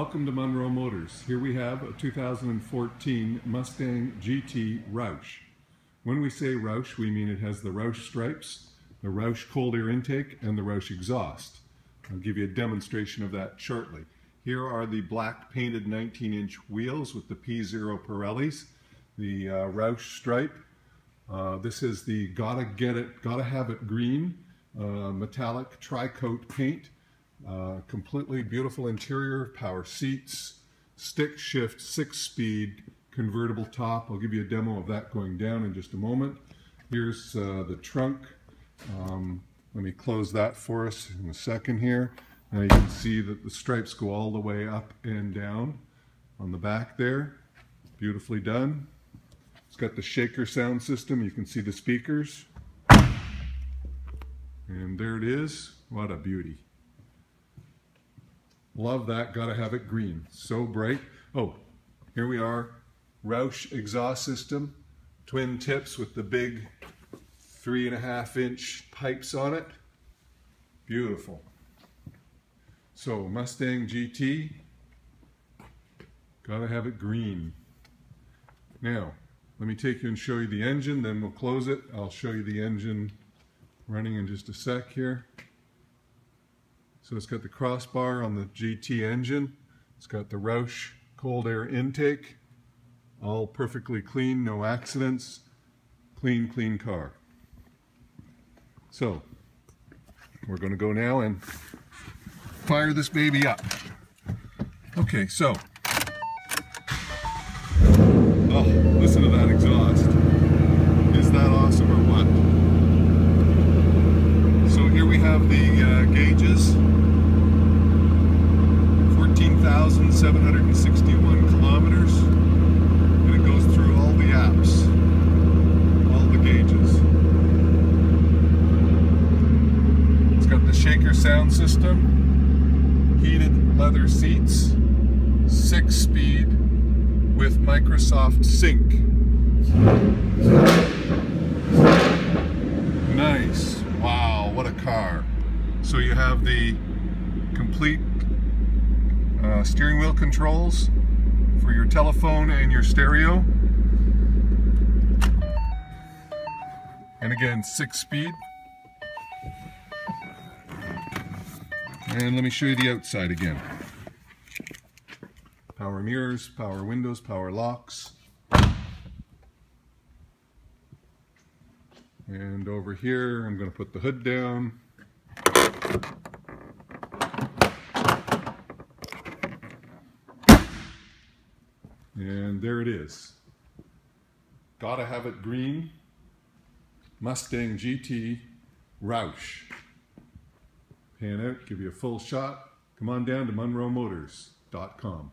Welcome to Munro Motors. Here we have a 2014 Mustang GT Roush. When we say Roush, we mean it has the Roush stripes, the Roush cold air intake, and the Roush exhaust. I'll give you a demonstration of that shortly. Here are the black painted 19-inch wheels with the P0 Pirellis, the uh, Roush stripe. Uh, this is the Gotta Get It, Gotta Have It green uh, metallic tri-coat paint. Uh, completely beautiful interior, power seats, stick shift, six speed, convertible top. I'll give you a demo of that going down in just a moment. Here's uh, the trunk. Um, let me close that for us in a second here. Now you can see that the stripes go all the way up and down on the back there. Beautifully done. It's got the shaker sound system. You can see the speakers. And there it is. What a beauty. Love that. Gotta have it green. So bright. Oh, here we are. Roush exhaust system. Twin tips with the big three and a half inch pipes on it. Beautiful. So Mustang GT. Gotta have it green. Now, let me take you and show you the engine, then we'll close it. I'll show you the engine running in just a sec here. So it's got the crossbar on the GT engine. It's got the Roush cold air intake. All perfectly clean, no accidents. Clean, clean car. So, we're going to go now and fire this baby up. Okay, so. Oh, listen to that exhaust. Is that awesome or what? So here we have the uh, gauges. 14,761 kilometers. And it goes through all the apps. All the gauges. It's shaker sound system. Heated leather seats. Six speed with Microsoft Sync. Nice. Wow, what a car. So you have the complete uh, steering wheel controls for your telephone and your stereo. And again, six speed. And let me show you the outside again. Power mirrors, power windows, power locks. And over here, I'm going to put the hood down. And there it is. Gotta have it green. Mustang GT Roush. Pan out, give you a full shot. Come on down to MunroMotors.com.